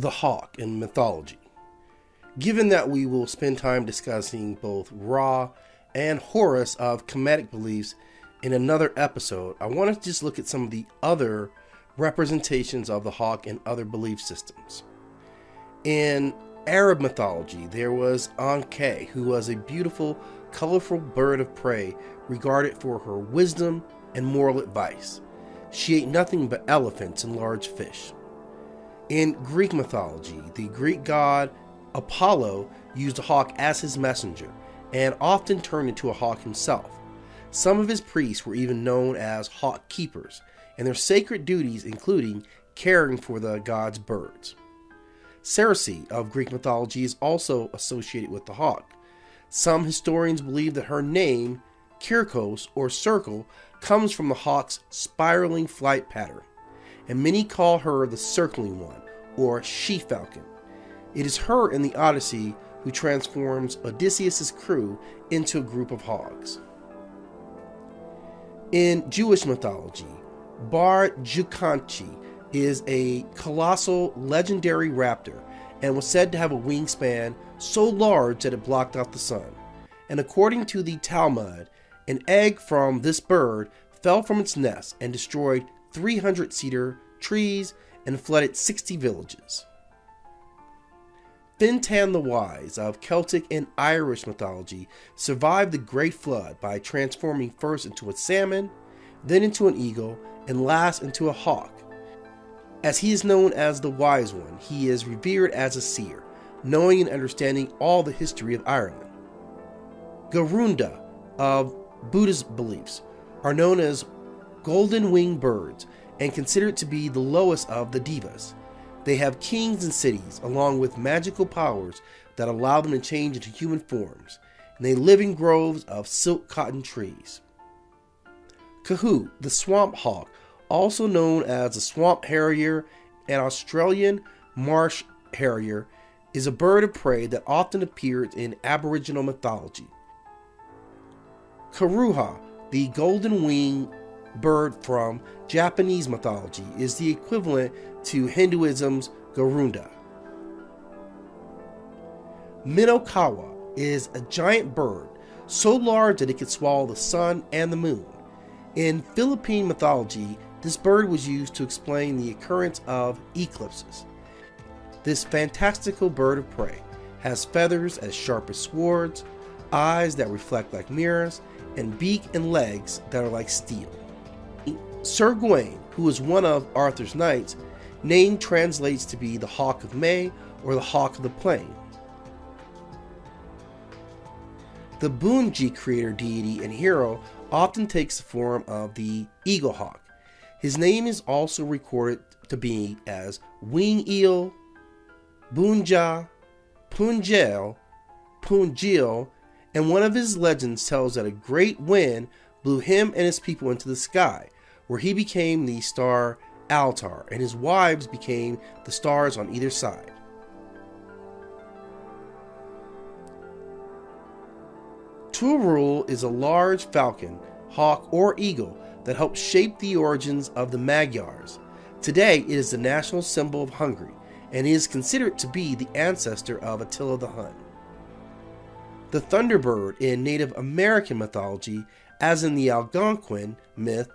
the hawk in mythology. Given that we will spend time discussing both Ra and Horus of Kemetic beliefs in another episode, I want to just look at some of the other representations of the hawk in other belief systems. In Arab mythology, there was Anke, who was a beautiful, colorful bird of prey regarded for her wisdom and moral advice. She ate nothing but elephants and large fish. In Greek mythology, the Greek god Apollo used a hawk as his messenger and often turned into a hawk himself. Some of his priests were even known as hawk keepers, and their sacred duties including caring for the god's birds. Circe of Greek mythology is also associated with the hawk. Some historians believe that her name, Kirkos or circle, comes from the hawk's spiraling flight pattern, and many call her the circling one or she falcon. It is her in the Odyssey who transforms Odysseus' crew into a group of hogs. In Jewish mythology, Bar Juchne is a colossal legendary raptor and was said to have a wingspan so large that it blocked out the sun. And according to the Talmud, an egg from this bird fell from its nest and destroyed 300 cedar trees and flooded 60 villages. Fintan the Wise of Celtic and Irish mythology survived the Great Flood by transforming first into a salmon, then into an eagle, and last into a hawk. As he is known as the Wise One, he is revered as a seer, knowing and understanding all the history of Ireland. Garuda of Buddhist beliefs are known as golden winged birds and considered to be the lowest of the devas. They have kings and cities, along with magical powers that allow them to change into human forms, and they live in groves of silk cotton trees. Kahu, the swamp hawk, also known as the swamp harrier and Australian marsh harrier, is a bird of prey that often appears in Aboriginal mythology. Karura, the golden wing bird from Japanese mythology, is the equivalent to Hinduism's Garuda. Minokawa is a giant bird so large that it could swallow the sun and the moon. In Philippine mythology, this bird was used to explain the occurrence of eclipses. This fantastical bird of prey has feathers as sharp as swords, eyes that reflect like mirrors, and beak and legs that are like steel. Sir Gawain, who was one of Arthur's knights, name translates to be the Hawk of May or the Hawk of the Plain. The Bunjil creator deity and hero often takes the form of the eagle hawk. His name is also recorded to be as Wing Eel, Bunja, Punjel, Punjil, and one of his legends tells that a great wind blew him and his people into the sky, where he became the star Altair, and his wives became the stars on either side. Turul is a large falcon, hawk, or eagle that helped shape the origins of the Magyars. Today, it is the national symbol of Hungary and is considered to be the ancestor of Attila the Hun. The Thunderbird in Native American mythology, as in the Algonquin myth,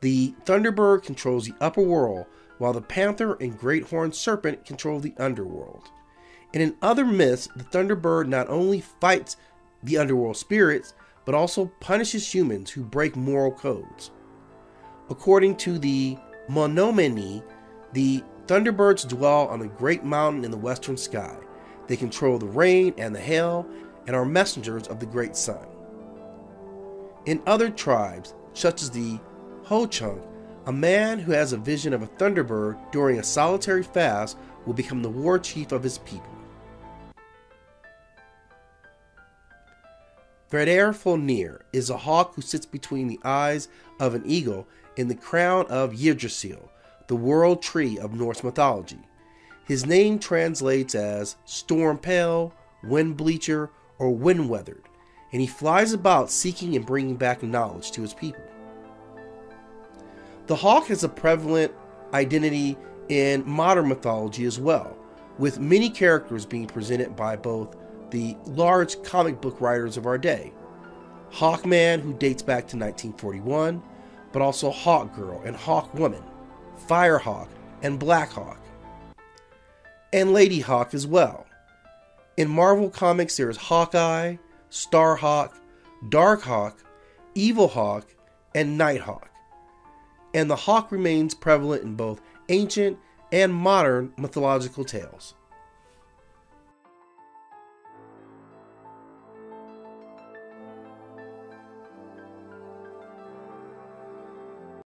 the Thunderbird controls the upper world, while the panther and great horned serpent control the underworld. And in other myths, the Thunderbird not only fights the underworld spirits, but also punishes humans who break moral codes. According to the Menominee, the Thunderbirds dwell on a great mountain in the western sky. They control the rain and the hail and are messengers of the great sun. In other tribes, such as the Ho Chunk, a man who has a vision of a thunderbird during a solitary fast will become the war chief of his people. Vedrfolnir is a hawk who sits between the eyes of an eagle in the crown of Yggdrasil, the world tree of Norse mythology. His name translates as storm pale, wind bleacher, or wind weathered, and he flies about seeking and bringing back knowledge to his people. The hawk has a prevalent identity in modern mythology as well. with many characters being presented by both the large comic book writers of our day Hawkman, who dates back to 1941, but also Hawkgirl and Hawkwoman, Firehawk and Blackhawk, and Lady Hawk as well. In Marvel Comics, there is Hawkeye, Starhawk, Darkhawk, Evilhawk, and Nighthawk. And the hawk remains prevalent in both ancient and modern mythological tales.